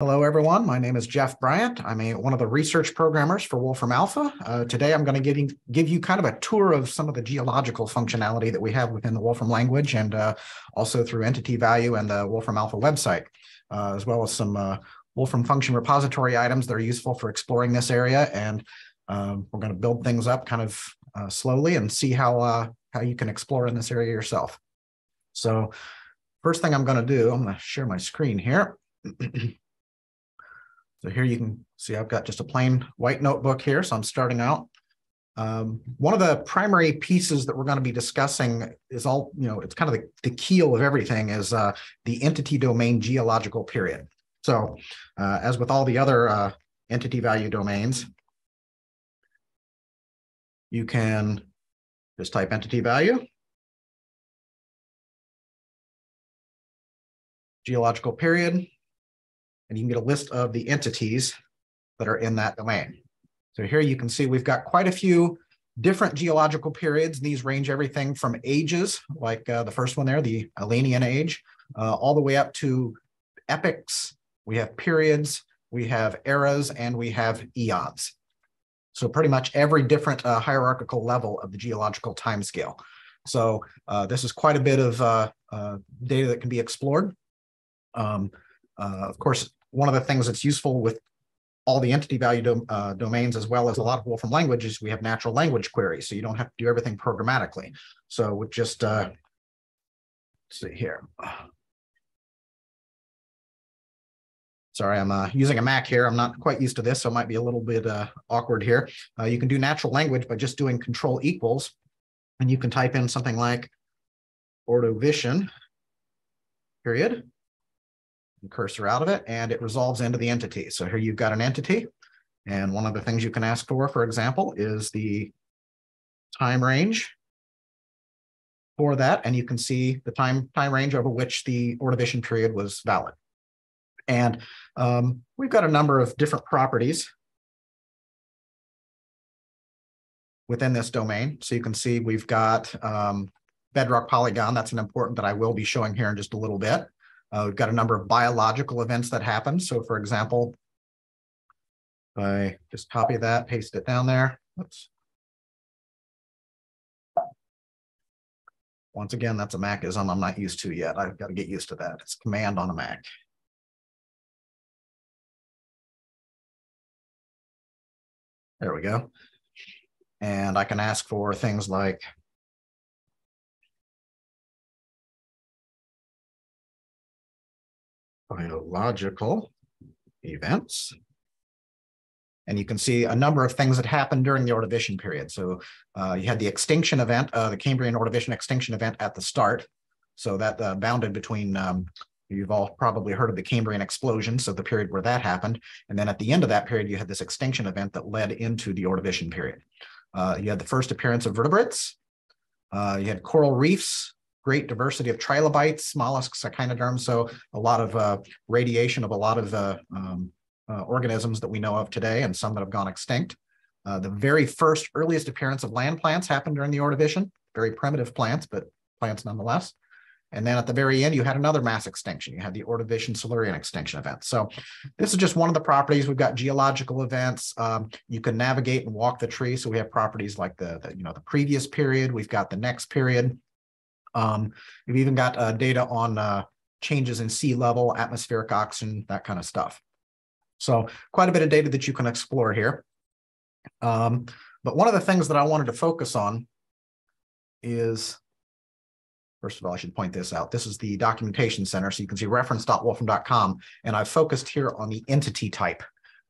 Hello, everyone. My name is Jeff Bryant. I'm a, one of the research programmers for Wolfram Alpha. Uh, today, I'm going to give, give you kind of a tour of some of the geological functionality that we have within the Wolfram language and uh, also through entity value and the Wolfram Alpha website, uh, as well as some uh, Wolfram function repository items that are useful for exploring this area. And um, we're going to build things up kind of uh, slowly and see how, uh, how you can explore in this area yourself. So first thing I'm going to do, I'm going to share my screen here. So here you can see I've got just a plain white notebook here. So I'm starting out. Um, one of the primary pieces that we're going to be discussing is all, you know, it's kind of the, the keel of everything is uh, the entity domain geological period. So uh, as with all the other uh, entity value domains, you can just type entity value, geological period, and you can get a list of the entities that are in that domain. So here you can see we've got quite a few different geological periods. These range everything from ages, like uh, the first one there, the Aalenian age, uh, all the way up to epochs. We have periods, we have eras, and we have eons. So pretty much every different uh, hierarchical level of the geological timescale. So uh, this is quite a bit of uh, uh, data that can be explored. Um, of course, one of the things that's useful with all the entity value dom uh, domains, as well as a lot of Wolfram languages, we have natural language queries, so you don't have to do everything programmatically. So with just, uh, see here. Sorry, I'm uh, using a Mac here. I'm not quite used to this, so it might be a little bit uh, awkward here. Uh, you can do natural language by just doing control equals, and you can type in something like Ordovician, period, cursor out of it, and it resolves into the entity. So here you've got an entity. And one of the things you can ask for, for example, is the time range for that. And you can see the time, time range over which the Ordovician period was valid. And um, we've got a number of different properties within this domain. So you can see we've got um, bedrock polygon. That's an important that I will be showing here in just a little bit. Uh, we've got a number of biological events that happen. So for example, if I just copy that, paste it down there. Oops. Once again, that's a Macism I'm not used to yet. I've got to get used to that. It's command on a Mac. There we go. And I can ask for things like biological events. And you can see a number of things that happened during the Ordovician period. So uh, you had the extinction event, uh, the Cambrian Ordovician extinction event at the start. So that uh, bounded between, um, you've all probably heard of the Cambrian explosion, so the period where that happened. And then at the end of that period, you had this extinction event that led into the Ordovician period. Uh, you had the first appearance of vertebrates. Uh, you had coral reefs, great diversity of trilobites, mollusks, echinoderms. So a lot of uh, radiation of a lot of the um, uh, organisms that we know of today and some that have gone extinct. Uh, the very first earliest appearance of land plants happened during the Ordovician, very primitive plants, but plants nonetheless. And then at the very end, you had another mass extinction. You had the Ordovician Silurian extinction event. So this is just one of the properties. We've got geological events. Um, you can navigate and walk the tree. So we have properties like the, the, you know, the previous period. We've got the next period. Um, we've even got uh, data on uh, changes in sea level, atmospheric oxygen, that kind of stuff. So quite a bit of data that you can explore here. Um, but one of the things that I wanted to focus on is, first of all, I should point this out. This is the documentation center. So you can see reference.wolfram.com. And I've focused here on the entity type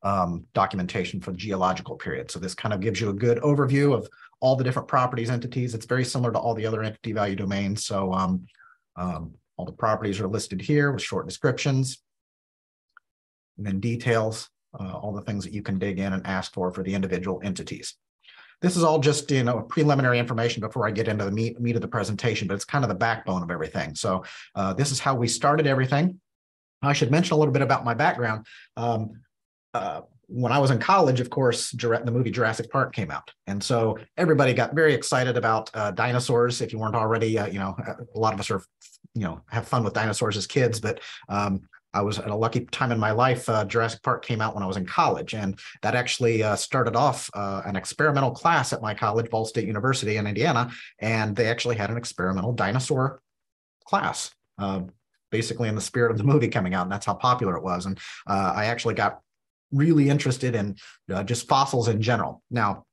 um, documentation for the geological period. So this kind of gives you a good overview of all the different properties entities. It's very similar to all the other entity value domains. So um, um, all the properties are listed here with short descriptions and then details, uh, all the things that you can dig in and ask for for the individual entities. This is all just you know preliminary information before I get into the meat, meat of the presentation, but it's kind of the backbone of everything. So uh, this is how we started everything. I should mention a little bit about my background. Um, uh, when I was in college, of course, the movie Jurassic Park came out, and so everybody got very excited about uh, dinosaurs. If you weren't already, uh, you know, a lot of us are, you know, have fun with dinosaurs as kids. But um, I was at a lucky time in my life. Uh, Jurassic Park came out when I was in college, and that actually uh, started off uh, an experimental class at my college, Ball State University in Indiana, and they actually had an experimental dinosaur class, uh, basically in the spirit of the movie coming out, and that's how popular it was. And uh, I actually got really interested in uh, just fossils in general. Now,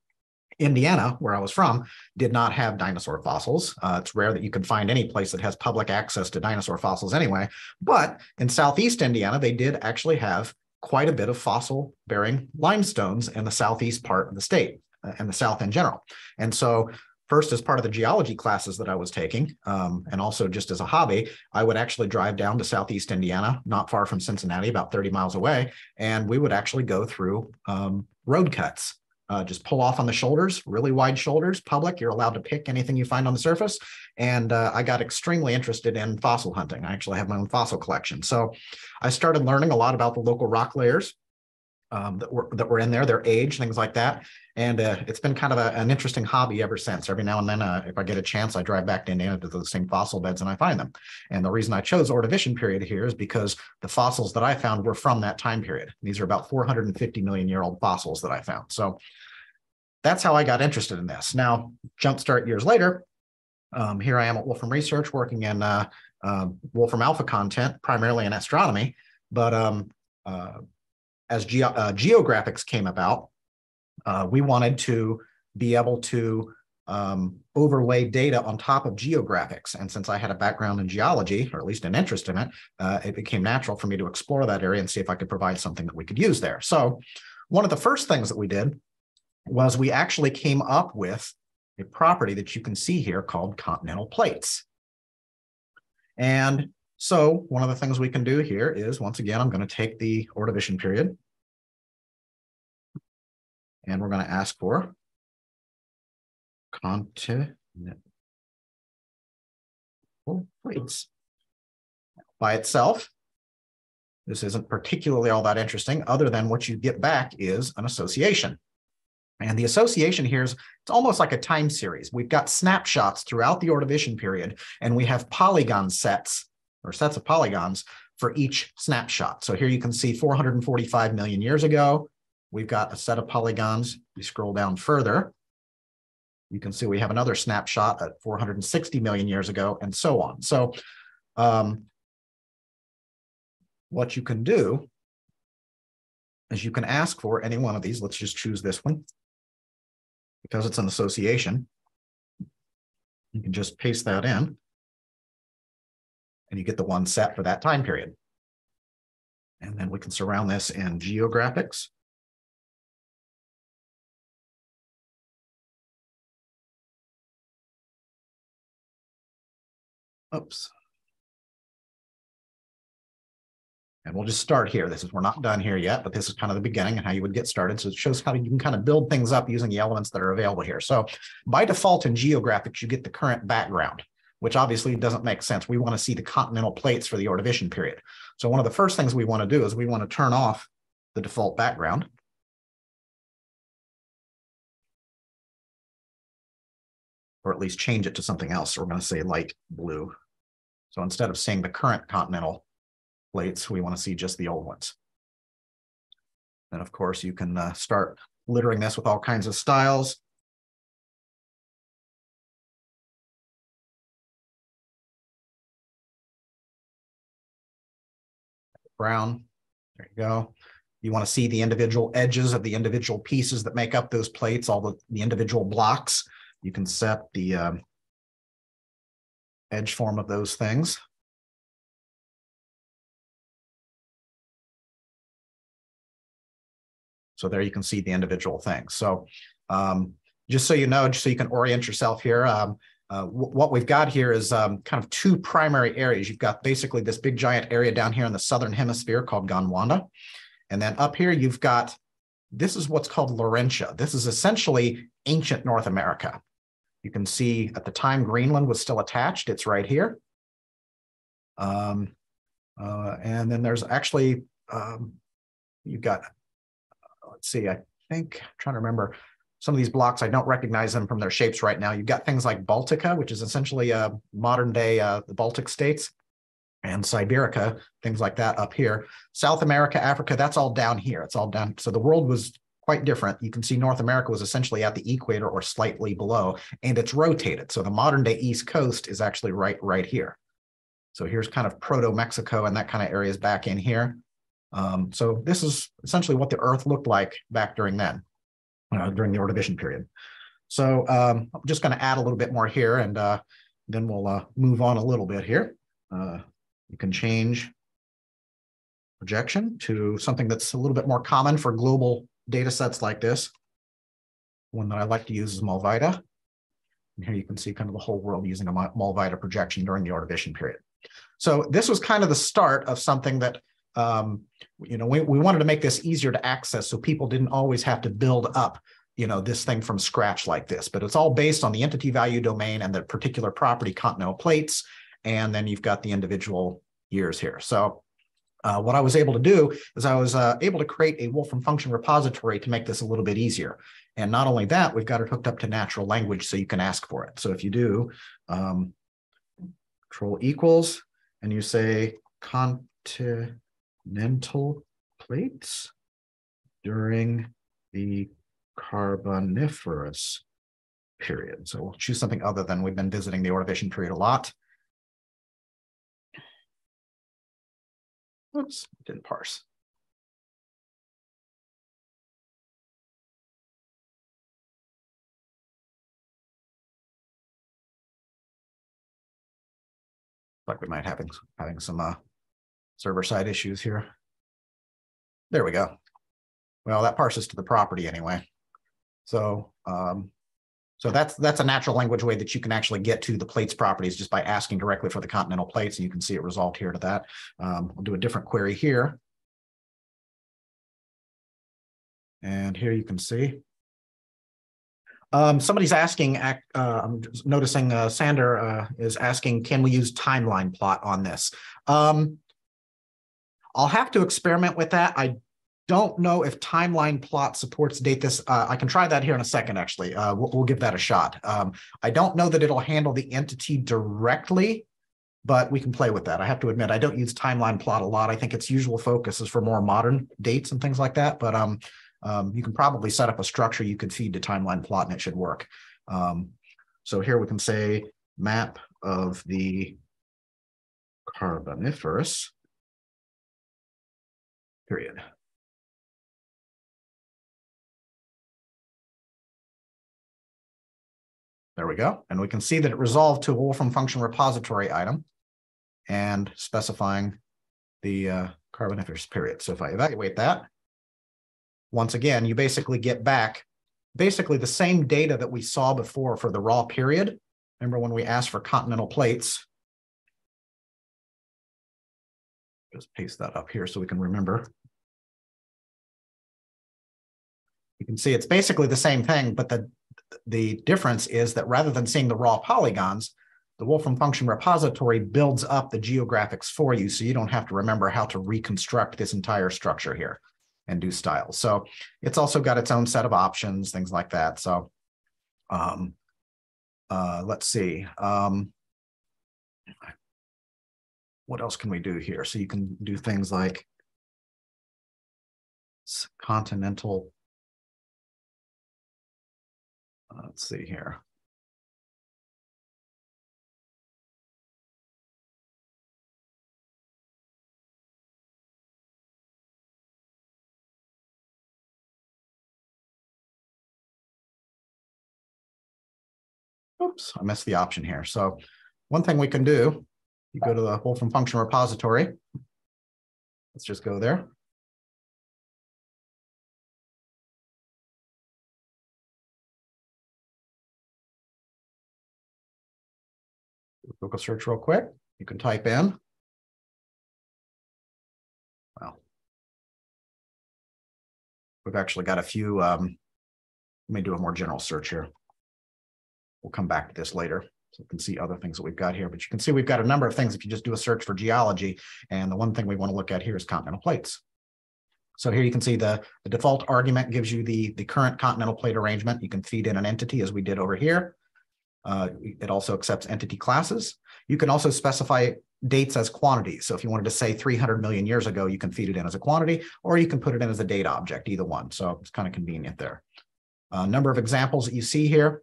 Indiana, where I was from, did not have dinosaur fossils. Uh, it's rare that you can find any place that has public access to dinosaur fossils anyway. But in Southeast Indiana, they did actually have quite a bit of fossil bearing limestones in the southeast part of the state uh, and the South in general. And so first as part of the geology classes that I was taking, um, and also just as a hobby, I would actually drive down to Southeast Indiana, not far from Cincinnati, about 30 miles away, and we would actually go through um, road cuts uh, just pull off on the shoulders, really wide shoulders, public. You're allowed to pick anything you find on the surface. And uh, I got extremely interested in fossil hunting. I actually have my own fossil collection. So I started learning a lot about the local rock layers um, that, were, that were in there, their age, things like that. And uh, it's been kind of a, an interesting hobby ever since. Every now and then, uh, if I get a chance, I drive back to Indiana to the same fossil beds and I find them. And the reason I chose Ordovician period here is because the fossils that I found were from that time period. These are about 450 million year old fossils that I found. So that's how I got interested in this. Now, jumpstart years later, um, here I am at Wolfram Research working in uh, uh, Wolfram Alpha content, primarily in astronomy. But um, uh, as ge uh, geographics came about, uh, we wanted to be able to um, overlay data on top of geographics. And since I had a background in geology, or at least an interest in it, uh, it became natural for me to explore that area and see if I could provide something that we could use there. So one of the first things that we did was we actually came up with a property that you can see here called continental plates. And so one of the things we can do here is, once again, I'm going to take the Ordovician period and we're going to ask for continental plates. By itself, this isn't particularly all that interesting, other than what you get back is an association. And the association here is it's almost like a time series. We've got snapshots throughout the Ordovician period, and we have polygon sets or sets of polygons for each snapshot. So here you can see 445 million years ago, we've got a set of polygons. We scroll down further. You can see we have another snapshot at 460 million years ago and so on. So um, what you can do is you can ask for any one of these. Let's just choose this one because it's an association. You can just paste that in and you get the one set for that time period. And then we can surround this in geographics. Oops. And we'll just start here. This is, we're not done here yet, but this is kind of the beginning and how you would get started. So it shows how you can kind of build things up using the elements that are available here. So by default in geographics, you get the current background, which obviously doesn't make sense. We want to see the continental plates for the Ordovician period. So one of the first things we want to do is we want to turn off the default background. Or at least change it to something else. We're going to say light blue. So instead of seeing the current continental plates, we want to see just the old ones. And of course, you can uh, start littering this with all kinds of styles. Brown, there you go. You want to see the individual edges of the individual pieces that make up those plates, all the, the individual blocks. You can set the um, edge form of those things. So there you can see the individual things. So um, just so you know, just so you can orient yourself here, um, uh, what we've got here is um, kind of two primary areas. You've got basically this big giant area down here in the southern hemisphere called Gondwana. And then up here, you've got, this is what's called Laurentia. This is essentially ancient North America. You can see at the time Greenland was still attached. It's right here. Um, uh, and then there's actually, um, you've got let's see, I think, I'm trying to remember some of these blocks, I don't recognize them from their shapes right now. You've got things like Baltica, which is essentially a modern day uh, the Baltic states. and Siberica, things like that up here. South America, Africa, that's all down here. It's all down. So the world was quite different. You can see North America was essentially at the equator or slightly below, and it's rotated. So the modern day East Coast is actually right, right here. So here's kind of proto-Mexico and that kind of areas back in here. Um, so this is essentially what the Earth looked like back during then, uh, during the Ordovician period. So um, I'm just going to add a little bit more here, and uh, then we'll uh, move on a little bit here. Uh, you can change projection to something that's a little bit more common for global data sets like this. One that I like to use is Mollweide. And here you can see kind of the whole world using a Mollweide projection during the Ordovician period. So this was kind of the start of something that, um, you know, we, we wanted to make this easier to access so people didn't always have to build up, you know, this thing from scratch like this. But it's all based on the entity value domain and the particular property continental plates. And then you've got the individual years here. So uh, what I was able to do is I was uh, able to create a Wolfram function repository to make this a little bit easier. And not only that, we've got it hooked up to natural language so you can ask for it. So if you do um, control equals and you say continental plates during the Carboniferous period. So we'll choose something other than we've been visiting the Ordovician period a lot. Oops, didn't parse. Like we might having having some uh, server side issues here. There we go. Well, that parses to the property anyway. So um, so that's that's a natural language way that you can actually get to the plates properties just by asking directly for the continental plates, and you can see it resolved here to that. Um, we'll do a different query here. And here you can see. Um, somebody's asking, uh, I'm noticing uh, Sander uh, is asking, can we use timeline plot on this? Um, I'll have to experiment with that. I don't know if timeline plot supports date this. Uh, I can try that here in a second, actually. Uh, we'll, we'll, give that a shot. Um, I don't know that it'll handle the entity directly, but we can play with that. I have to admit, I don't use timeline plot a lot. I think its usual focus is for more modern dates and things like that, but um, um, you can probably set up a structure you could feed to timeline plot and it should work. Um, so here we can say map of the Carboniferous period. There we go. And we can see that it resolved to a Wolfram function repository item and specifying the uh, Carboniferous period. So if I evaluate that, once again, you basically get back basically the same data that we saw before for the raw period. Remember when we asked for continental plates? Just paste that up here so we can remember. You can see it's basically the same thing, but the the difference is that rather than seeing the raw polygons, the Wolfram function repository builds up the geographics for you so you don't have to remember how to reconstruct this entire structure here and do styles. So it's also got its own set of options, things like that. So um, uh, let's see. Um, what else can we do here? So you can do things like continental uh, Let's see here. Oops, I missed the option here. So one thing we can do, you go to the Wolfram function repository. Let's just go there. Google search real quick. You can type in. Well, we've actually got a few. Um, let me do a more general search here. We'll come back to this later. So you can see other things that we've got here, but you can see we've got a number of things if you just do a search for geology. And the one thing we want to look at here is continental plates. So here you can see the, the default argument gives you the, the current continental plate arrangement. You can feed in an entity as we did over here. Uh, it also accepts entity classes. You can also specify dates as quantities. So if you wanted to say 300 million years ago, you can feed it in as a quantity, or you can put it in as a date object, either one. So it's kind of convenient there. A number of examples that you see here.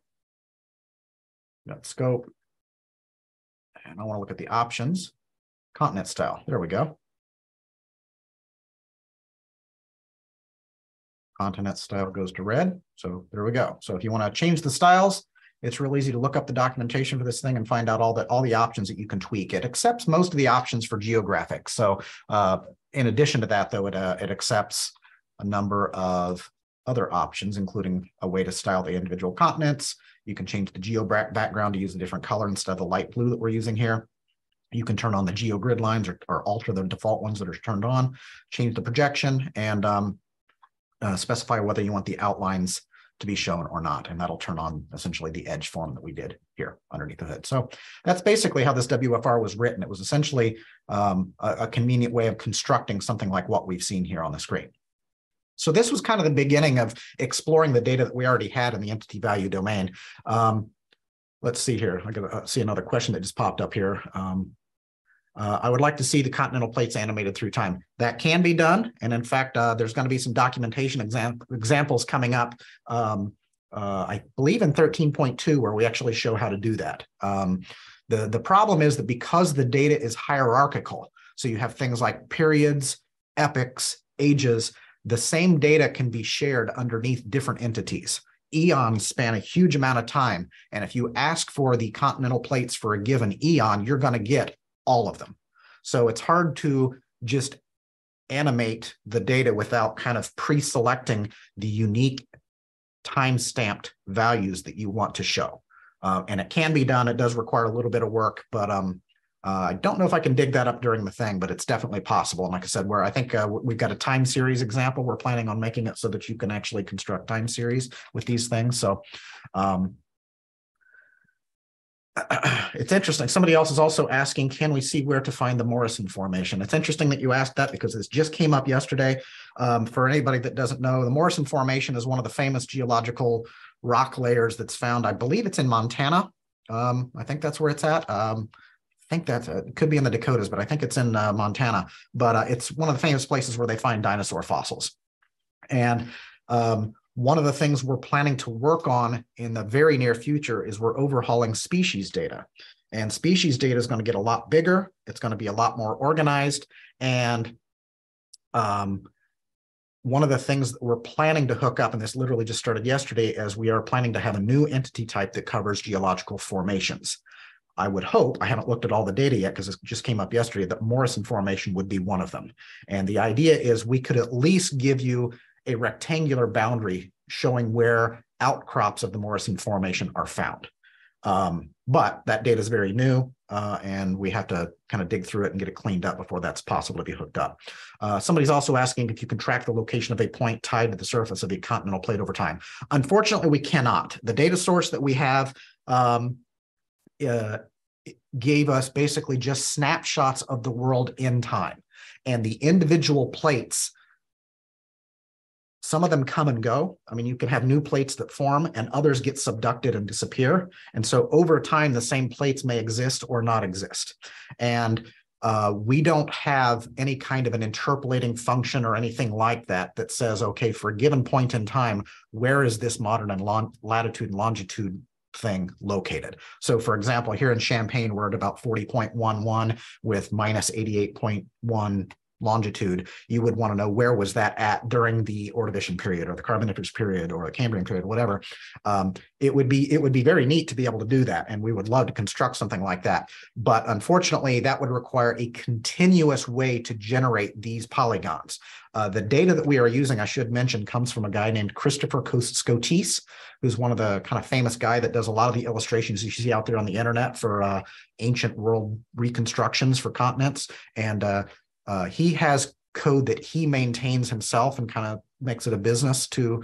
Got scope. And I want to look at the options. Continent style. There we go. Continent style goes to red. So there we go. So if you want to change the styles, it's real easy to look up the documentation for this thing and find out all the all the options that you can tweak. It accepts most of the options for geographic. So uh, in addition to that, though, it uh, it accepts a number of other options, including a way to style the individual continents. You can change the geo background to use a different color instead of the light blue that we're using here. You can turn on the geo grid lines or, or alter the default ones that are turned on, change the projection, and um, uh, specify whether you want the outlines to be shown or not. And that'll turn on essentially the edge form that we did here underneath the hood. So that's basically how this WFR was written. It was essentially um, a, a convenient way of constructing something like what we've seen here on the screen. So this was kind of the beginning of exploring the data that we already had in the entity value domain. Um, let's see here. I got to uh, see another question that just popped up here. Um, uh, I would like to see the continental plates animated through time. That can be done. And in fact, uh, there's going to be some documentation exam examples coming up, um, uh, I believe in 13.2, where we actually show how to do that. Um, the, the problem is that because the data is hierarchical, so you have things like periods, epochs, ages, the same data can be shared underneath different entities eons span a huge amount of time. And if you ask for the continental plates for a given eon, you're going to get all of them. So it's hard to just animate the data without kind of pre-selecting the unique time-stamped values that you want to show. Uh, and it can be done. It does require a little bit of work, but um, uh, I don't know if I can dig that up during the thing, but it's definitely possible. And like I said, where I think uh, we've got a time series example, we're planning on making it so that you can actually construct time series with these things. So um, it's interesting. Somebody else is also asking, can we see where to find the Morrison formation? It's interesting that you asked that because this just came up yesterday. Um, for anybody that doesn't know, the Morrison formation is one of the famous geological rock layers that's found, I believe it's in Montana. Um, I think that's where it's at. Um, think that uh, could be in the Dakotas, but I think it's in uh, Montana. But uh, it's one of the famous places where they find dinosaur fossils. And um, one of the things we're planning to work on in the very near future is we're overhauling species data. And species data is going to get a lot bigger. It's going to be a lot more organized. And um, one of the things that we're planning to hook up, and this literally just started yesterday, is we are planning to have a new entity type that covers geological formations. I would hope, I haven't looked at all the data yet because it just came up yesterday, that Morrison formation would be one of them. And the idea is we could at least give you a rectangular boundary showing where outcrops of the Morrison Formation are found. Um, but that data is very new, uh, and we have to kind of dig through it and get it cleaned up before that's possible to be hooked up. Uh, somebody's also asking if you can track the location of a point tied to the surface of a continental plate over time. Unfortunately, we cannot. The data source that we have um, uh, gave us basically just snapshots of the world in time, and the individual plates some of them come and go. I mean, you can have new plates that form and others get subducted and disappear. And so over time, the same plates may exist or not exist. And uh, we don't have any kind of an interpolating function or anything like that that says, okay, for a given point in time, where is this modern and long, latitude and longitude thing located. So for example, here in Champaign, we're at about 40.11 with minus 88.1 longitude, you would want to know where was that at during the Ordovician period or the Carboniferous period or the Cambrian period, whatever. Um, it would be it would be very neat to be able to do that, and we would love to construct something like that. But unfortunately, that would require a continuous way to generate these polygons. Uh, the data that we are using, I should mention, comes from a guy named Christopher Scotese, who's one of the kind of famous guy that does a lot of the illustrations you see out there on the internet for uh, ancient world reconstructions for continents. And uh, uh, he has code that he maintains himself and kind of makes it a business to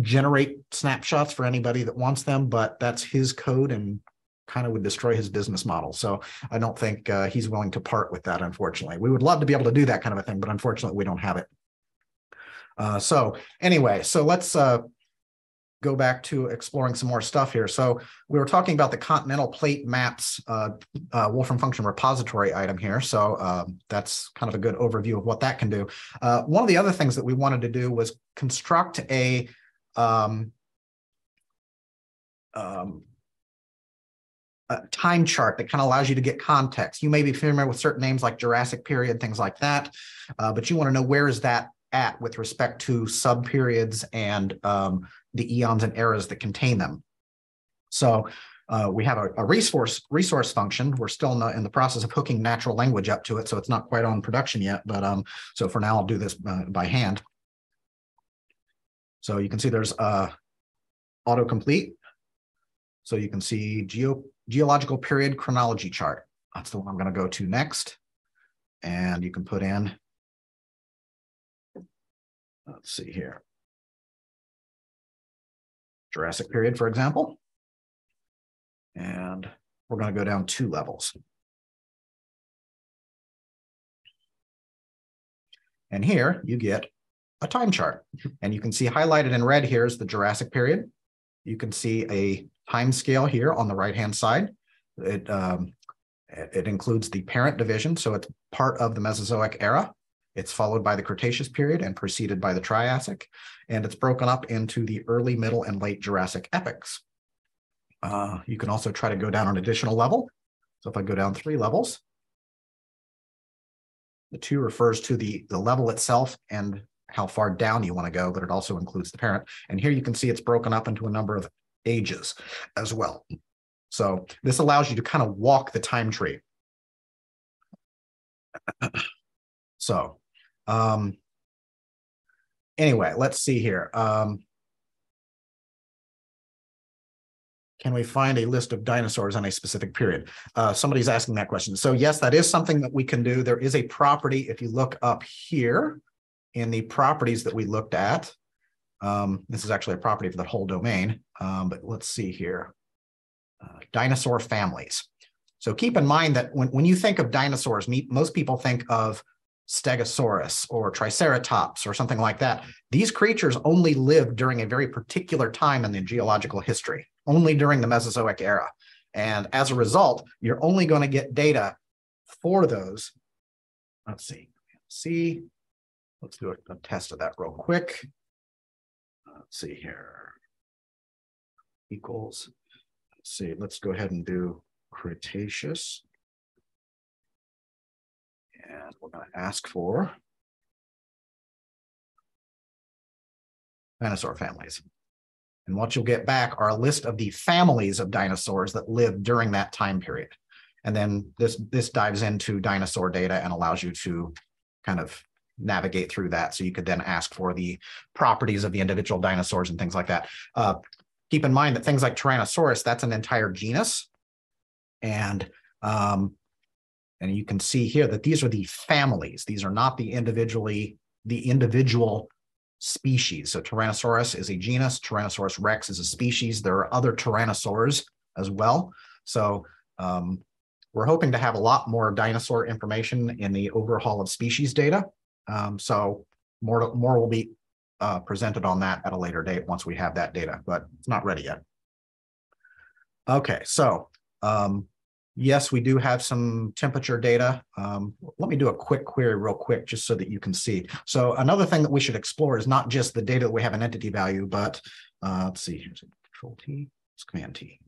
generate snapshots for anybody that wants them, but that's his code and kind of would destroy his business model. So I don't think uh, he's willing to part with that, unfortunately. We would love to be able to do that kind of a thing, but unfortunately, we don't have it. Uh, so anyway, so let's uh, go back to exploring some more stuff here. So we were talking about the continental plate maps uh, uh, Wolfram function repository item here. So um, that's kind of a good overview of what that can do. Uh, one of the other things that we wanted to do was construct a um, um, time chart that kind of allows you to get context. You may be familiar with certain names like Jurassic period, things like that, uh, but you want to know where is that at with respect to sub periods and um, the eons and eras that contain them. So uh, we have a, a, resource resource function. We're still in the, in the, process of hooking natural language up to it, so it's not quite on production yet. But um, so for now, I'll do this uh, by hand. So you can see there's uh, autocomplete. So you can see geo geological period chronology chart. That's the one I'm going to go to next. And you can put in, let's see here, Jurassic period, for example. And we're going to go down two levels. And here you get a time chart. And you can see highlighted in red here is the Jurassic period. You can see a time scale here on the right-hand side. It, um, it includes the parent division, so it's part of the Mesozoic era. It's followed by the Cretaceous period and preceded by the Triassic, and it's broken up into the early, middle, and late Jurassic epochs. Uh, you can also try to go down an additional level. So if I go down three levels, the two refers to the, the level itself and how far down you want to go, but it also includes the parent. And here you can see it's broken up into a number of ages as well. So this allows you to kind of walk the time tree. so um, anyway, let's see here. Um, can we find a list of dinosaurs on a specific period? Uh, somebody's asking that question. So yes, that is something that we can do. There is a property, if you look up here in the properties that we looked at, um, this is actually a property for the whole domain, um, but let's see here. Uh, dinosaur families. So keep in mind that when, when you think of dinosaurs, most people think of Stegosaurus or Triceratops or something like that. These creatures only lived during a very particular time in the geological history, only during the Mesozoic era. And as a result, you're only going to get data for those. Let's see. See, let's do a, a test of that real quick. Let's see here. Equals. Let's see. Let's go ahead and do Cretaceous. And we're going to ask for dinosaur families. And what you'll get back are a list of the families of dinosaurs that lived during that time period. And then this, this dives into dinosaur data and allows you to kind of navigate through that. So you could then ask for the properties of the individual dinosaurs and things like that. Uh, keep in mind that things like Tyrannosaurus, that's an entire genus. And um, and you can see here that these are the families. These are not the individually, the individual species. So Tyrannosaurus is a genus, Tyrannosaurus rex is a species. There are other Tyrannosaurs as well. So um, we're hoping to have a lot more dinosaur information in the overhaul of species data. Um, so more, more will be uh, presented on that at a later date once we have that data, but it's not ready yet. Okay, so um, yes, we do have some temperature data. Um, let me do a quick query real quick just so that you can see. So another thing that we should explore is not just the data that we have an entity value, but uh, let's see, here's control T, it's command T.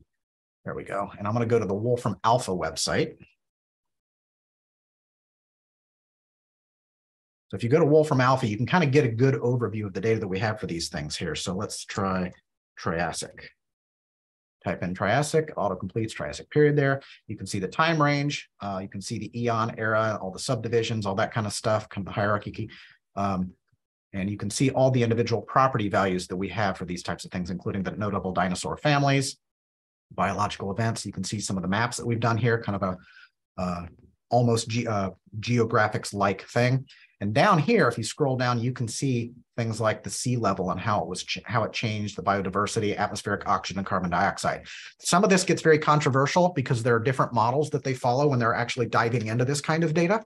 There we go. And I'm going to go to the Wolfram Alpha website. So if you go to Wolfram Alpha, you can kind of get a good overview of the data that we have for these things here. So let's try Triassic. Type in Triassic, auto completes Triassic period there. You can see the time range. Uh, you can see the eon era, all the subdivisions, all that kind of stuff, kind of the hierarchy. Um, and you can see all the individual property values that we have for these types of things, including the notable dinosaur families, biological events. You can see some of the maps that we've done here, kind of a uh, almost ge uh, geographics-like thing. And down here, if you scroll down, you can see things like the sea level and how it was how it changed the biodiversity, atmospheric oxygen, and carbon dioxide. Some of this gets very controversial because there are different models that they follow when they're actually diving into this kind of data.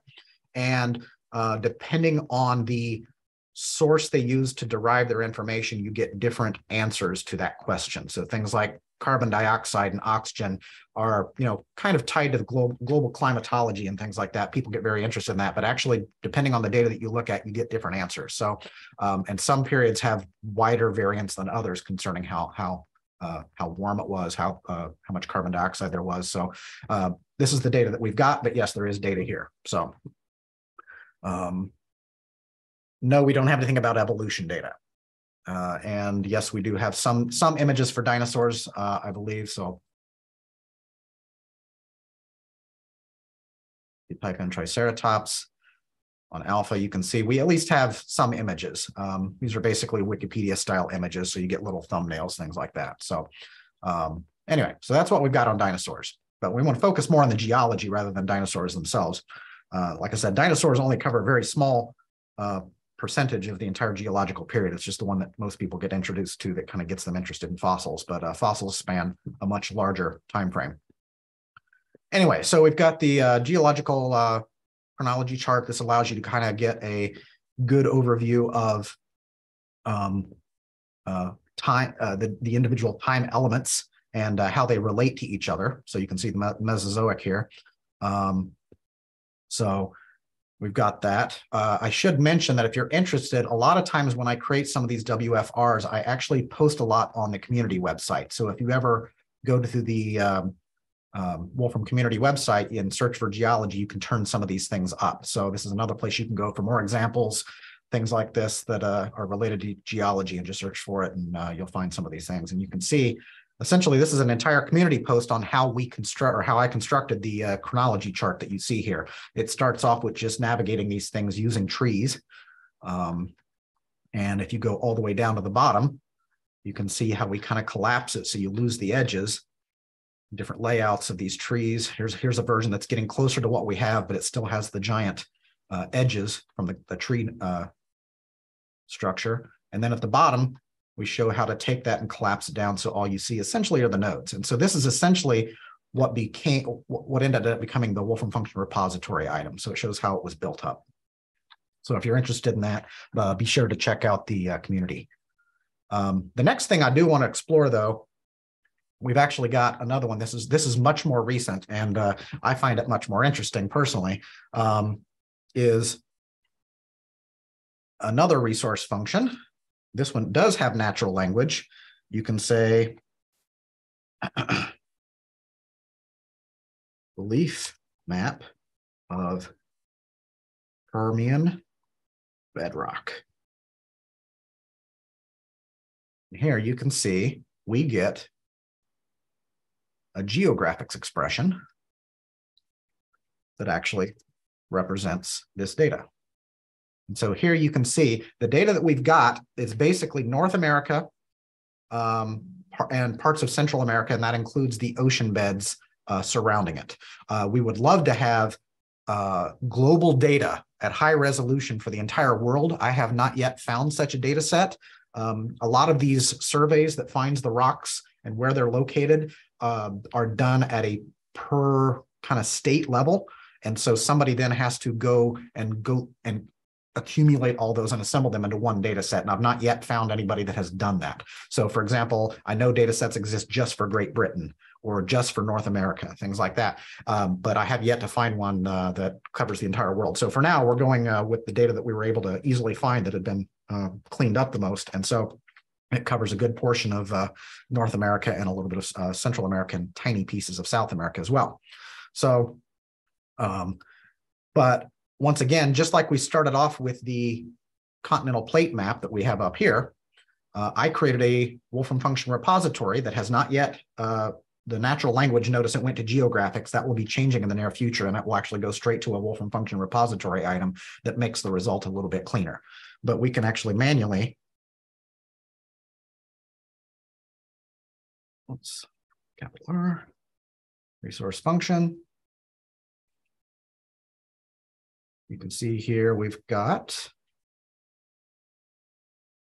And uh, depending on the source they use to derive their information, you get different answers to that question. So things like carbon dioxide and oxygen are, you know, kind of tied to the global, global climatology and things like that. People get very interested in that, but actually, depending on the data that you look at, you get different answers. So, um, and some periods have wider variance than others concerning how how uh, how warm it was, how uh, how much carbon dioxide there was. So, uh, this is the data that we've got, but yes, there is data here. So, um, no, we don't have anything about evolution data. Uh, and yes, we do have some some images for dinosaurs, uh, I believe. So you type in Triceratops on alpha, you can see we at least have some images. Um, these are basically Wikipedia style images, so you get little thumbnails, things like that. So um, anyway, so that's what we've got on dinosaurs. But we want to focus more on the geology rather than dinosaurs themselves. Uh, like I said, dinosaurs only cover a very small uh, percentage of the entire geological period. It's just the one that most people get introduced to that kind of gets them interested in fossils, but uh, fossils span a much larger time frame. Anyway, so we've got the uh, geological uh, chronology chart. This allows you to kind of get a good overview of um, uh, time, uh, the, the individual time elements and uh, how they relate to each other. So you can see the Mesozoic here. Um, so We've got that. Uh, I should mention that if you're interested, a lot of times when I create some of these WFRs, I actually post a lot on the community website. So if you ever go to the um, um, Wolfram community website and search for geology, you can turn some of these things up. So this is another place you can go for more examples, things like this that uh, are related to geology and just search for it and uh, you'll find some of these things. And you can see essentially this is an entire community post on how we construct or how I constructed the uh, chronology chart that you see here. It starts off with just navigating these things using trees. Um, and if you go all the way down to the bottom, you can see how we kind of collapse it so you lose the edges, different layouts of these trees. Here's, here's a version that's getting closer to what we have, but it still has the giant uh, edges from the, the tree uh, structure. And then at the bottom, we show how to take that and collapse it down so all you see essentially are the nodes. And so this is essentially what became what ended up becoming the Wolfram function repository item. So it shows how it was built up. So if you're interested in that, uh, be sure to check out the uh, community. Um, the next thing I do want to explore, though, we've actually got another one. This is this is much more recent, and uh, I find it much more interesting personally. Um, is another resource function this one does have natural language. You can say relief map of Permian bedrock. Here you can see we get a geographics expression that actually represents this data. And so here you can see the data that we've got is basically North America um, and parts of Central America, and that includes the ocean beds uh, surrounding it. Uh, we would love to have uh, global data at high resolution for the entire world. I have not yet found such a data set. Um, a lot of these surveys that finds the rocks and where they're located um, are done at a per kind of state level. And so somebody then has to go and go and accumulate all those and assemble them into one data set. And I've not yet found anybody that has done that. So for example, I know data sets exist just for Great Britain or just for North America, things like that. Um, but I have yet to find one uh, that covers the entire world. So for now, we're going uh, with the data that we were able to easily find that had been uh, cleaned up the most. And so it covers a good portion of uh, North America and a little bit of uh, Central America and tiny pieces of South America as well. So, um, but once again, just like we started off with the continental plate map that we have up here, uh, I created a Wolfram function repository that has not yet, uh, the natural language, notice it went to geographics, that will be changing in the near future, and it will actually go straight to a Wolfram function repository item that makes the result a little bit cleaner. But we can actually manually, oops, capital R, resource function, You can see here we've got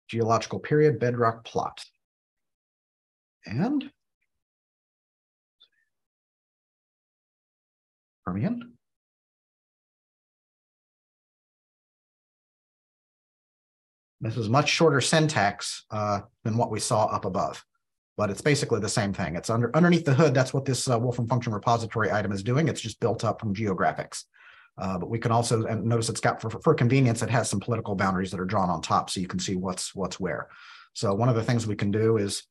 geological period bedrock plot. And Permian. This is much shorter syntax uh, than what we saw up above, but it's basically the same thing. It's under underneath the hood. That's what this uh, Wolfram function repository item is doing. It's just built up from geographics. Uh, but we can also notice it's got for, for convenience, it has some political boundaries that are drawn on top so you can see what's what's where. So one of the things we can do is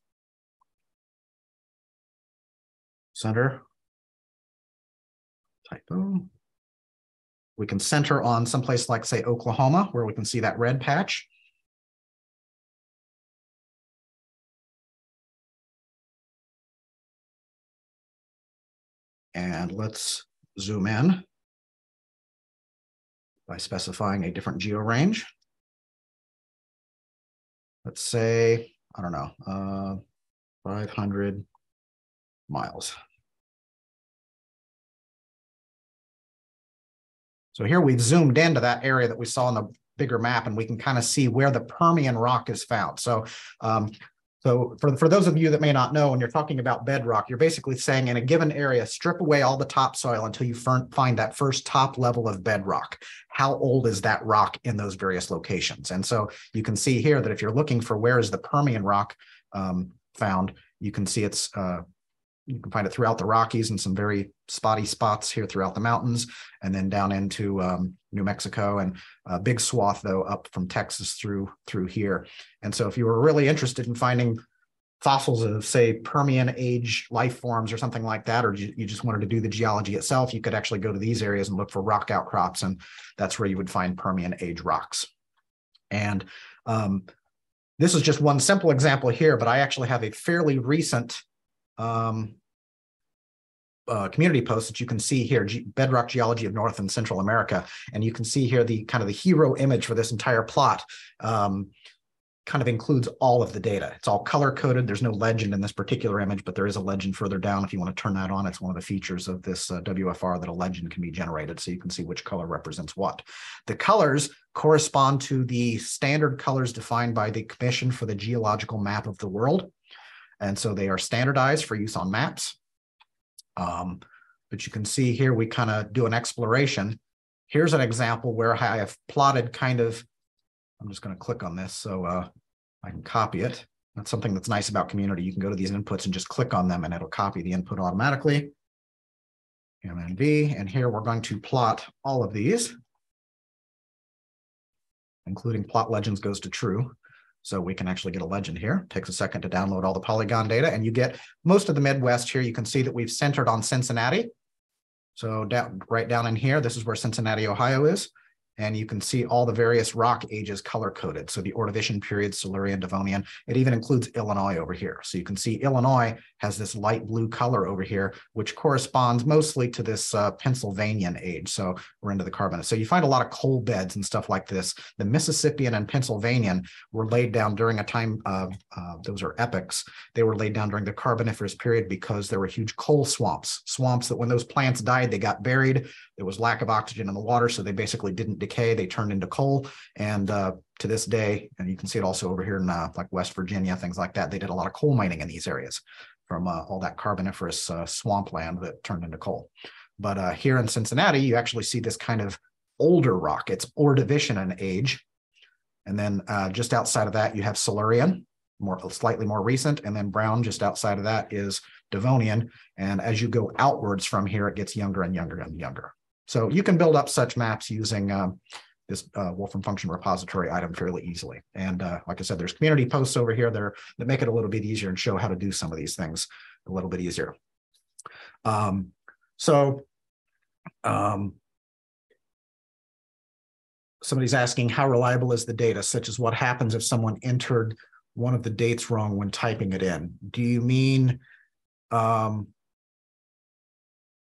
center typo. We can center on someplace like say Oklahoma where we can see that red patch. And let's zoom in by specifying a different geo range. Let's say, I don't know, uh, 500 miles. So here we've zoomed into that area that we saw in the bigger map and we can kind of see where the Permian rock is found. So um, so for, for those of you that may not know, when you're talking about bedrock, you're basically saying in a given area, strip away all the topsoil until you find that first top level of bedrock. How old is that rock in those various locations? And so you can see here that if you're looking for where is the Permian rock um, found, you can see it's uh, you can find it throughout the Rockies and some very spotty spots here throughout the mountains, and then down into um, New Mexico and a big swath though up from Texas through through here. And so, if you were really interested in finding fossils of say Permian age life forms or something like that, or you, just wanted to do the geology itself, you could actually go to these areas and look for rock outcrops, and that's where you would find Permian age rocks. And um, this is just one simple example here, but I actually have a fairly recent um, uh, community post that you can see here, G Bedrock Geology of North and Central America. And you can see here the kind of the hero image for this entire plot um, kind of includes all of the data. It's all color coded. There's no legend in this particular image, but there is a legend further down. If you want to turn that on, it's one of the features of this uh, WFR that a legend can be generated. So you can see which color represents what. The colors correspond to the standard colors defined by the Commission for the Geological Map of the World. And so they are standardized for use on maps. Um, but you can see here, we kind of do an exploration. Here's an example where I have plotted kind of, I'm just going to click on this so uh, I can copy it. That's something that's nice about community. You can go to these inputs and just click on them and it'll copy the input automatically. MNV, and here we're going to plot all of these, including plot legends goes to true. So we can actually get a legend here. It takes a second to download all the polygon data and you get most of the Midwest here. You can see that we've centered on Cincinnati. So down, right down in here, this is where Cincinnati, Ohio is and you can see all the various rock ages color coded. So the Ordovician period, Silurian, Devonian, it even includes Illinois over here. So you can see Illinois has this light blue color over here, which corresponds mostly to this uh, Pennsylvanian age. So we're into the Carbonate. So you find a lot of coal beds and stuff like this. The Mississippian and Pennsylvanian were laid down during a time of, uh, those are epochs. They were laid down during the Carboniferous period because there were huge coal swamps, swamps that when those plants died, they got buried. There was lack of oxygen in the water, so they basically didn't decay. They turned into coal. And uh, to this day, and you can see it also over here in uh, like West Virginia, things like that, they did a lot of coal mining in these areas from uh, all that carboniferous uh, swampland that turned into coal. But uh, here in Cincinnati, you actually see this kind of older rock. It's Ordovician in age. And then uh, just outside of that, you have Silurian, more slightly more recent, and then brown just outside of that is Devonian. And as you go outwards from here, it gets younger and younger and younger. So you can build up such maps using um, this uh, Wolfram function repository item fairly easily. And uh, like I said, there's community posts over here there that make it a little bit easier and show how to do some of these things a little bit easier. Um, so um, somebody's asking how reliable is the data, such as what happens if someone entered one of the dates wrong when typing it in? Do you mean um,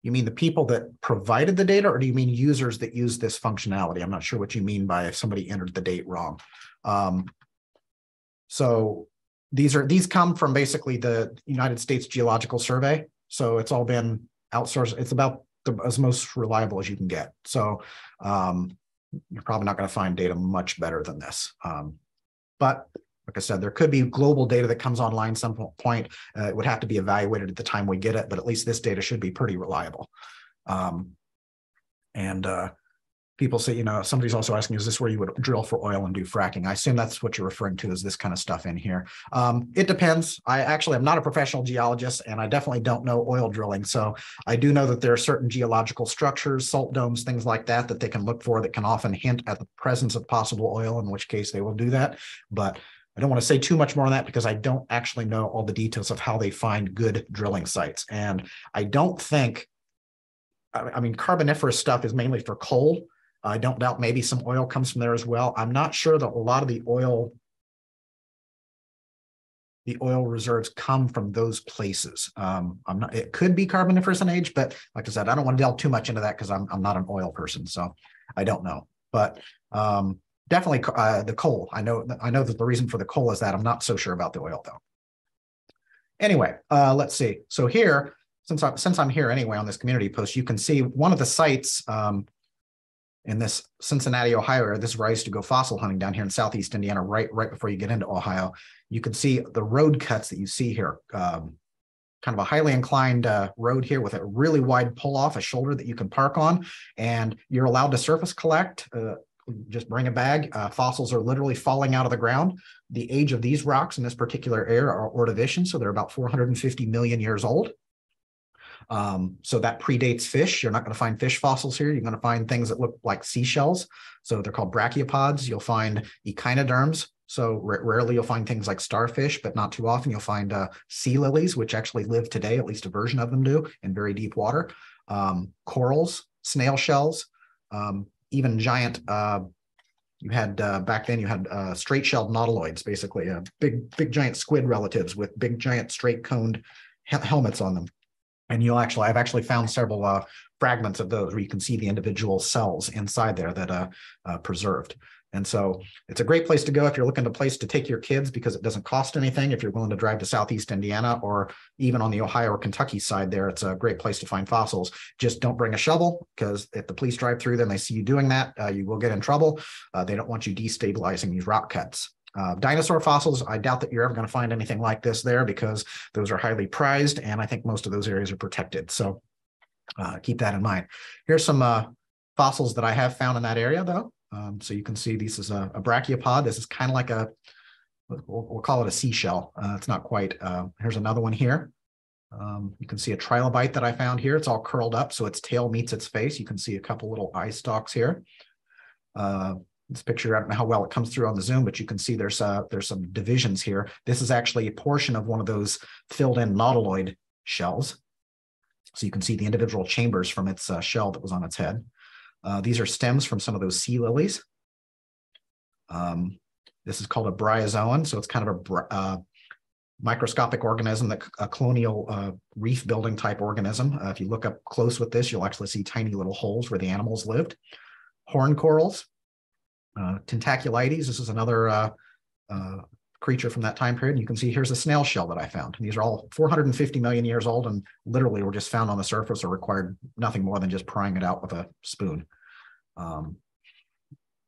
you mean the people that provided the data, or do you mean users that use this functionality? I'm not sure what you mean by if somebody entered the date wrong. Um, so these are these come from basically the United States Geological Survey. So it's all been outsourced. It's about the, as most reliable as you can get. So um, you're probably not going to find data much better than this. Um, but like I said, there could be global data that comes online some point. Uh, it would have to be evaluated at the time we get it, but at least this data should be pretty reliable. Um, and uh, people say, you know, somebody's also asking, is this where you would drill for oil and do fracking? I assume that's what you're referring to is this kind of stuff in here. Um, it depends. I actually am not a professional geologist and I definitely don't know oil drilling. So I do know that there are certain geological structures, salt domes, things like that, that they can look for that can often hint at the presence of possible oil, in which case they will do that. But I don't want to say too much more on that because I don't actually know all the details of how they find good drilling sites. And I don't think, I mean, carboniferous stuff is mainly for coal I don't doubt maybe some oil comes from there as well. I'm not sure that a lot of the oil the oil reserves come from those places. Um, I'm not. It could be carboniferous in age, but like I said, I don't want to delve too much into that because I'm I'm not an oil person, so I don't know. But um, definitely uh, the coal. I know I know that the reason for the coal is that I'm not so sure about the oil though. Anyway, uh, let's see. So here, since I'm since I'm here anyway on this community post, you can see one of the sites. Um, in this Cincinnati, Ohio area, this is where I used to go fossil hunting down here in Southeast Indiana, right, right before you get into Ohio. You can see the road cuts that you see here. Um, kind of a highly inclined uh, road here with a really wide pull off, a shoulder that you can park on, and you're allowed to surface collect. Uh, just bring a bag. Uh, fossils are literally falling out of the ground. The age of these rocks in this particular area are Ordovician, so they're about 450 million years old. Um, so that predates fish. You're not going to find fish fossils here. You're going to find things that look like seashells. So they're called brachiopods. You'll find echinoderms. So rarely you'll find things like starfish, but not too often you'll find uh, sea lilies, which actually live today, at least a version of them do, in very deep water. Um, corals, snail shells, um, even giant uh, you had uh, back then you had uh, straight shelled nautiloids basically uh, big big giant squid relatives with big giant straight coned he helmets on them and you'll actually, I've actually found several uh, fragments of those where you can see the individual cells inside there that are uh, uh, preserved. And so it's a great place to go if you're looking to place to take your kids because it doesn't cost anything. If you're willing to drive to Southeast Indiana or even on the Ohio or Kentucky side there, it's a great place to find fossils. Just don't bring a shovel because if the police drive through, then they see you doing that, uh, you will get in trouble. Uh, they don't want you destabilizing these rock cuts. Uh, dinosaur fossils, I doubt that you're ever going to find anything like this there because those are highly prized, and I think most of those areas are protected. So uh, keep that in mind. Here's some uh, fossils that I have found in that area, though. Um, so you can see this is a, a brachiopod. This is kind of like a, we'll, we'll, call it a seashell. Uh, it's not quite. Uh, here's another one here. Um, you can see a trilobite that I found here. It's all curled up, so its tail meets its face. You can see a couple little eye stalks here. Uh, this picture, I don't know how well it comes through on the Zoom, but you can see there's uh, there's some divisions here. This is actually a portion of one of those filled in nautiloid shells. So you can see the individual chambers from its uh, shell that was on its head. Uh, these are stems from some of those sea lilies. Um, this is called a bryozoan, so it's kind of a uh, microscopic organism, that a colonial uh, reef building type organism. Uh, if you look up close with this, you'll actually see tiny little holes where the animals lived. Horn corals, uh, Tentaculites, this is another uh, creature from that time period. And you can see here's a snail shell that I found. And these are all 450 million years old and literally were just found on the surface or required nothing more than just prying it out with a spoon. Um,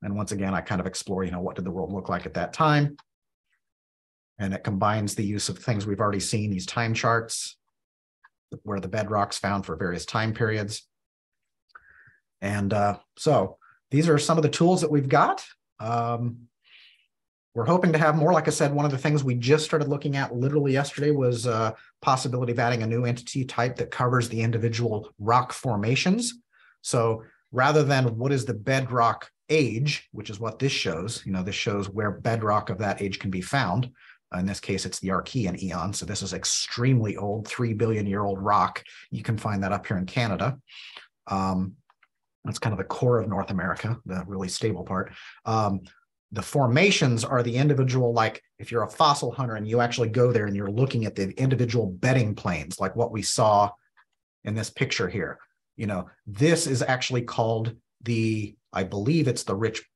and once again, I kind of explore, you know, what did the world look like at that time? And it combines the use of things we've already seen, these time charts, where the bedrock's found for various time periods. And uh, so these are some of the tools that we've got. Um, we're hoping to have more. Like I said, one of the things we just started looking at literally yesterday was a uh, possibility of adding a new entity type that covers the individual rock formations. So rather than what is the bedrock age, which is what this shows, you know, this shows where bedrock of that age can be found. In this case, it's the Archean eon. So this is extremely old, 3 billion year old rock. You can find that up here in Canada. Um, that's kind of the core of North America, the really stable part. Um, the formations are the individual, like if you're a fossil hunter and you actually go there and you're looking at the individual bedding planes, like what we saw in this picture here. You know, this is actually called the, I believe it's the rich.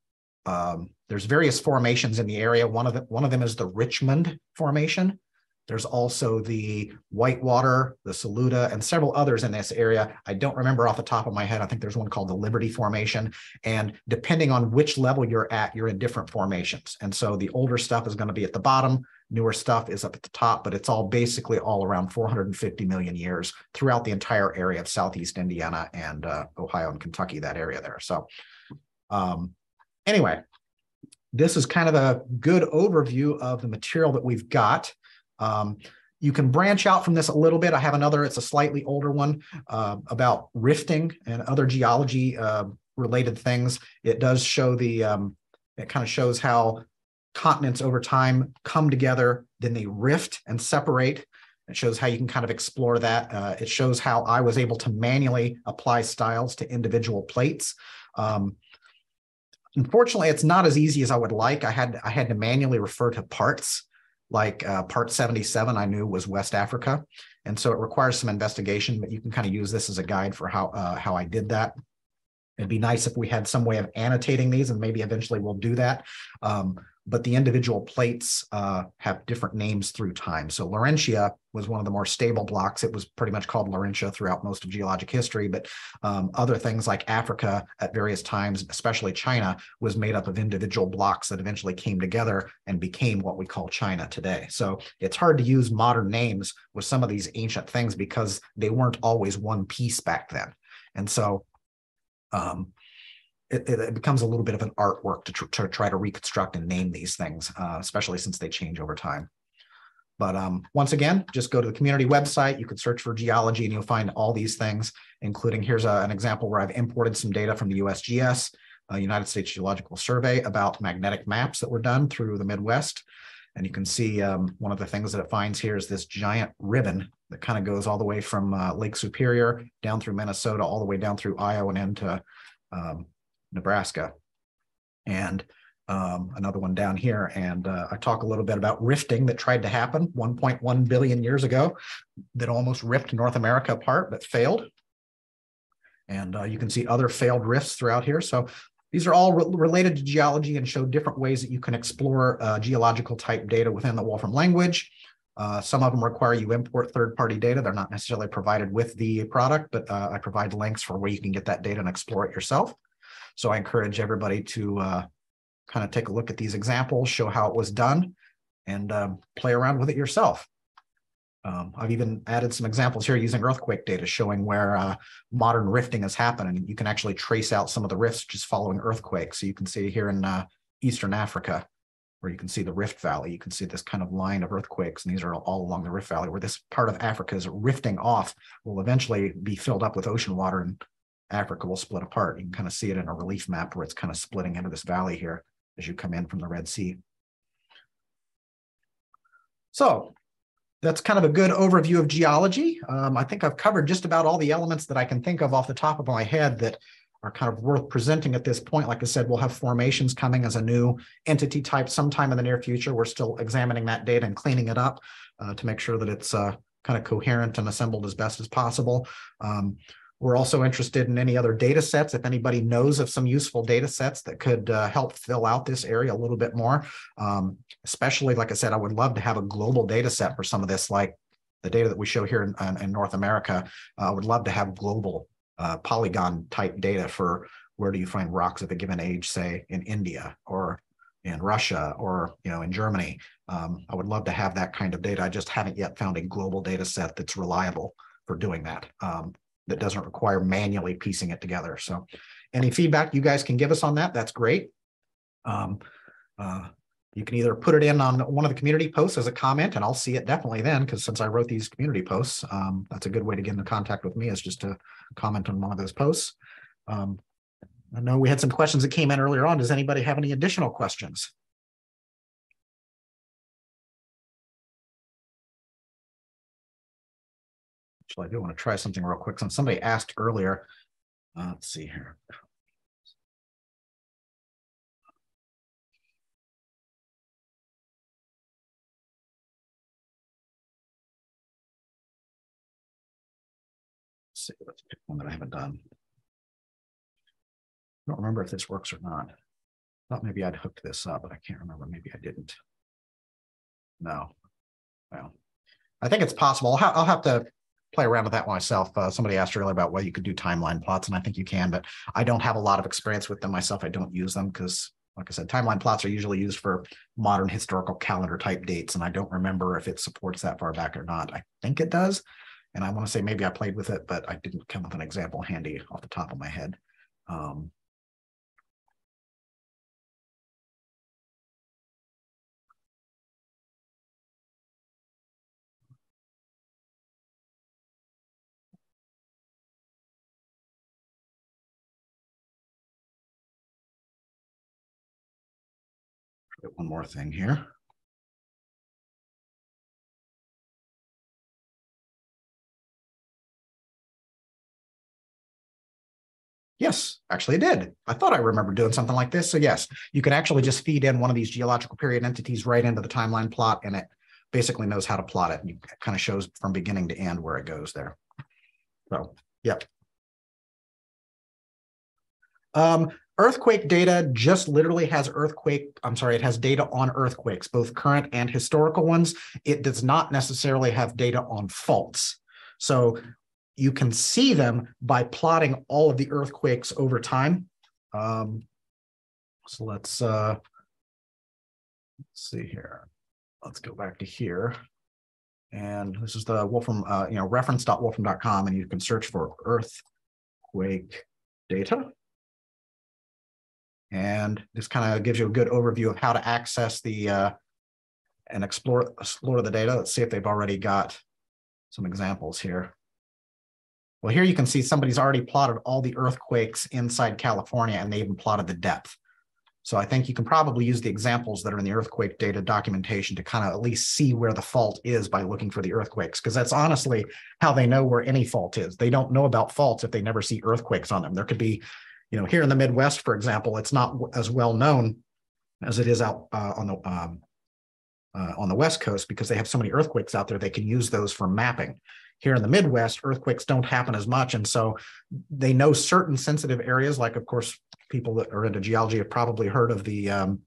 Um, there's various formations in the area. One of them, one of them is the Richmond Formation, there's also the Whitewater, the Saluda, and several others in this area. I don't remember off the top of my head. I think there's one called the Liberty Formation. And depending on which level you're at, you're in different formations. And so the older stuff is going to be at the bottom, newer stuff is up at the top, but it's all basically all around 450 million years throughout the entire area of Southeast Indiana and uh, Ohio and Kentucky, that area there. So Um, anyway, this is kind of a good overview of the material that we've got. Um, you can branch out from this a little bit. I have another, it's a slightly older one uh, about rifting and other geology uh, related things. It does show the, um, it kind of shows how continents over time come together, then they rift and separate. It shows how you can kind of explore that. Uh, it shows how I was able to manually apply styles to individual plates. Um, unfortunately, it's not as easy as I would like. I had I had to manually refer to parts like uh, part 77 I knew was West Africa. And so it requires some investigation, but you can kind of use this as a guide for how, uh, how I did that. It'd be nice if we had some way of annotating these and maybe eventually we'll do that. Um, but the individual plates uh, have different names through time. So Laurentia was one of the more stable blocks. It was pretty much called Laurentia throughout most of geologic history, but um, other things like Africa at various times, especially China, was made up of individual blocks that eventually came together and became what we call China today. So it's hard to use modern names with some of these ancient things because they weren't always one piece back then. And so um, it, it, becomes a little bit of an artwork to, tr to try to reconstruct and name these things, uh, especially since they change over time. But um, once again, just go to the community website. You can search for geology and you'll find all these things, including here's a, an example where I've imported some data from the USGS, uh, United States Geological Survey, about magnetic maps that were done through the Midwest. And you can see um, one of the things that it finds here is this giant ribbon that kind of goes all the way from uh, Lake Superior down through Minnesota, all the way down through Iowa and into um, Nebraska. And um, another one down here. And uh, I talk a little bit about rifting that tried to happen 1.1 billion years ago that almost ripped North America apart, but failed. And uh, you can see other failed rifts throughout here. So these are all re related to geology and show different ways that you can explore uh, geological type data within the Wolfram language. Uh, some of them require you import third-party data. They're not necessarily provided with the product, but uh, I provide links for where you can get that data and explore it yourself. So I encourage everybody to uh, kind of take a look at these examples, show how it was done, and um, play around with it yourself. Um, I've even added some examples here using earthquake data showing where uh, modern rifting has happened. And you can actually trace out some of the rifts just following earthquakes. So you can see here in uh, Eastern Africa, where you can see the Rift Valley, you can see this kind of line of earthquakes. And these are all along the Rift Valley, where this part of Africa is rifting off, will eventually be filled up with ocean water and Africa will split apart. You can kind of see it in a relief map where it's kind of splitting into this valley here as you come in from the Red Sea. So that's kind of a good overview of geology. Um, I think I've covered just about all the elements that I can think of off the top of my head that are kind of worth presenting at this point. Like I said, we'll have formations coming as a new entity type sometime in the near future. We're still examining that data and cleaning it up uh, to make sure that it's uh, kind of coherent and assembled as best as possible. Um, we're also interested in any other data sets. If anybody knows of some useful data sets that could uh, help fill out this area a little bit more, um, especially, like I said, I would love to have a global data set for some of this, like the data that we show here in, in North America. I uh, would love to have global uh, polygon type data for where do you find rocks of a given age, say in India or in Russia or you know in Germany. Um, I would love to have that kind of data. I just haven't yet found a global data set that's reliable for doing that. Um, that doesn't require manually piecing it together. So any feedback you guys can give us on that, that's great. Um, uh, you can either put it in on one of the community posts as a comment, and I'll see it definitely then, because since I wrote these community posts, um, that's a good way to get into contact with me is just to comment on one of those posts. Um, I know we had some questions that came in earlier on. Does anybody have any additional questions? Actually, I do want to try something real quick. Since somebody asked earlier, uh, let's see here. Let's see, let's pick one that I haven't done. I don't remember if this works or not. I thought maybe I'd hooked this up, but I can't remember. Maybe I didn't. No. Well, I think it's possible. I'll, I'll have to play around with that myself. Uh, somebody asked earlier about whether you could do timeline plots, and I think you can, but I don't have a lot of experience with them myself. I don't use them because, like I said, timeline plots are usually used for modern historical calendar type dates, and I don't remember if it supports that far back or not. I think it does, and I want to say maybe I played with it, but I didn't come with an example handy off the top of my head. Um, Get one more thing here. Yes, actually it did. I thought I remember doing something like this. So yes, you can actually just feed in one of these geological period entities right into the timeline plot and it basically knows how to plot it. And it kind of shows from beginning to end where it goes there. So, yep. Um, earthquake data just literally has earthquake, I'm sorry, it has data on earthquakes, both current and historical ones. It does not necessarily have data on faults. So you can see them by plotting all of the earthquakes over time. Um, so let's, uh, let's see here. Let's go back to here. And this is the Wolfram, uh, you know, reference.wolfram.com, and you can search for earthquake data. And this kind of gives you a good overview of how to access the uh, and explore explore the data. Let's see if they've already got some examples here. Well, here you can see somebody's already plotted all the earthquakes inside California and they even plotted the depth. So I think you can probably use the examples that are in the earthquake data documentation to kind of at least see where the fault is by looking for the earthquakes, because that's honestly how they know where any fault is. They don't know about faults if they never see earthquakes on them. There could be, you know, here in the Midwest, for example, it's not as well known as it is out uh, on the um, uh, on the West Coast because they have so many earthquakes out there. They can use those for mapping here in the Midwest, earthquakes don't happen as much. And so they know certain sensitive areas, like, of course, people that are into geology have probably heard of the, um,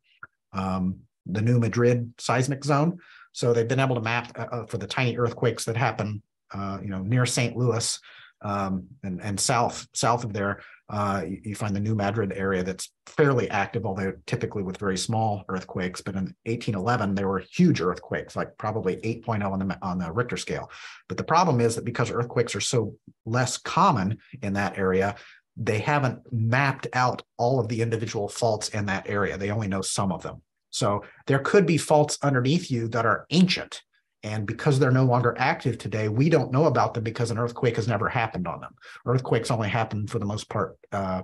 um, the New Madrid seismic zone. So they've been able to map uh, uh for the tiny earthquakes that happen, uh, you know, near St. Louis um, and, and south south of there, uh, you, you, find the New Madrid area that's fairly active, although typically with very small earthquakes. But in 1811, there were huge earthquakes, like probably 8.0 on the on the Richter scale. But the problem is that because earthquakes are so less common in that area, they haven't mapped out all of the individual faults in that area. They only know some of them. So there could be faults underneath you that are ancient and because they're no longer active today, we don't know about them because an earthquake has never happened on them. Earthquakes only happen for the most part uh,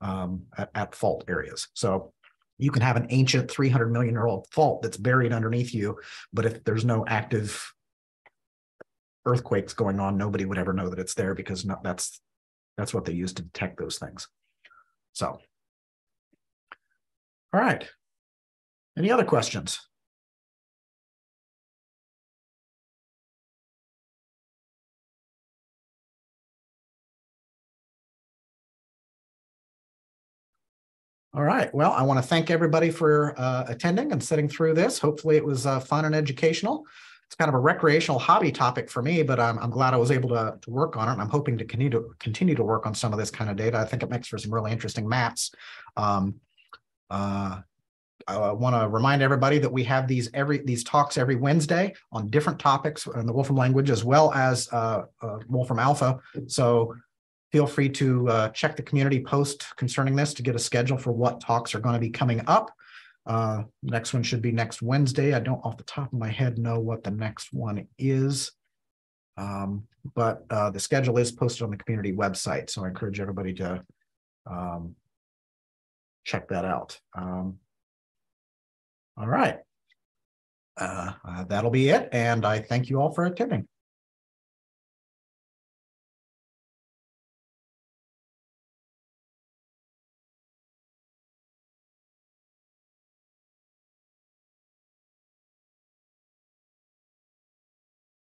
um, at, at, fault areas. So you can have an ancient 300 million year old fault that's buried underneath you, but if there's no active earthquakes going on, nobody would ever know that it's there because no, that's that's what they use to detect those things. So, all right. Any other questions? All right. Well, I want to thank everybody for uh, attending and sitting through this. Hopefully it was uh, fun and educational. It's kind of a recreational hobby topic for me, but I'm, I'm glad I was able to, to work on it. And I'm hoping to continue to continue to work on some of this kind of data. I think it makes for some really interesting maps. Um, uh, I want to remind everybody that we have these every these talks every Wednesday on different topics in the Wolfram language as well as uh, uh, Wolfram Alpha. So Feel free to uh, check the community post concerning this to get a schedule for what talks are going to be coming up. Uh, next one should be next Wednesday. I don't off the top of my head know what the next one is. Um, but uh, the schedule is posted on the community website. So I encourage everybody to um, check that out. Um, all right. Uh, uh, that'll be it. And I thank you all for attending.